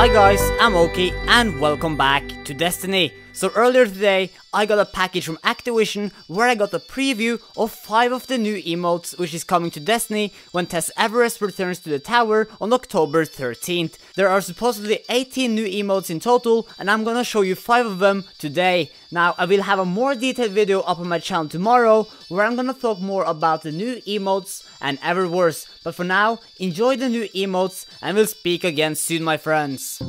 Hi guys, I'm Okey and welcome back to Destiny. So earlier today, I got a package from Activision where I got a preview of 5 of the new emotes which is coming to Destiny when Tess Everis returns to the tower on October 13th. There are supposedly 18 new emotes in total and I'm gonna show you 5 of them today. Now I will have a more detailed video up on my channel tomorrow where I'm gonna talk more about the new emotes and Eververse. But for now, enjoy the new emotes and we'll speak again soon my friends.